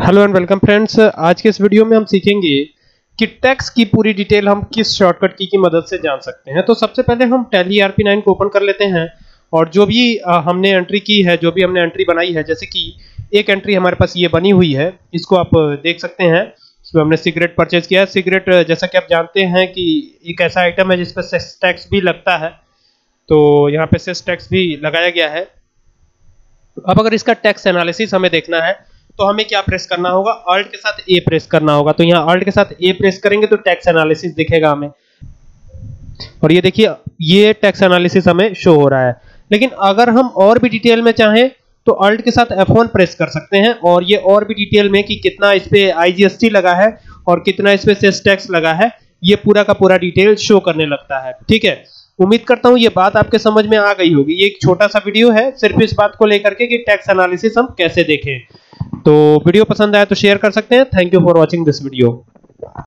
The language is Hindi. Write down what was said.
हेलो एंड वेलकम फ्रेंड्स आज के इस वीडियो में हम सीखेंगे कि टैक्स की पूरी डिटेल हम किस शॉर्टकट की की मदद से जान सकते हैं। तो सबसे पहले हम टैली आरपी नाइन को ओपन कर लेते हैं और जो भी हमने एंट्री की है, जो भी हमने एंट्री बनाई है, जैसे कि एक एंट्री हमारे पास ये बनी हुई है, इसको आप देख सकते हैं। इसमें हमने सिगरेट परचेज किया है। सिगरेट जैसा कि आप जानते हैं कि एक ऐसा आइटम है जिसपे सेस टैक्स भी लगता है। तो यहाँ पे सेस टैक्स भी लगाया गया है। अब अगर इसका टैक्स एनालिसिस हमें देखना है तो हमें क्या प्रेस करना होगा? अल्ट के साथ ए प्रेस करना होगा। तो यहाँ अल्ट के साथ ए प्रेस करेंगे तो टैक्स एनालिसिस दिखेगा हमें। और ये देखिए, ये टैक्स एनालिसिस हमें शो हो रहा है। लेकिन अगर हम और भी डिटेल में चाहें तो अल्ट के साथ F1 प्रेस कर सकते हैं। और ये और भी डिटेल में कि कितना इस पे आईजीएसटी लगा है और कितना इस पे सेस टैक्स लगा है, ये पूरा का पूरा डिटेल शो करने लगता है। ठीक है? उम्मीद करता हूँ ये बात आपके समझ में आ गई होगी। ये एक छोटा सा वीडियो है, सिर्फ़ इस बात को लेकर के कि टैक्स एनालिसिस हम कैसे देखें। तो वीडियो पसंद आया तो शेयर कर सकते हैं। Thank you for watching this video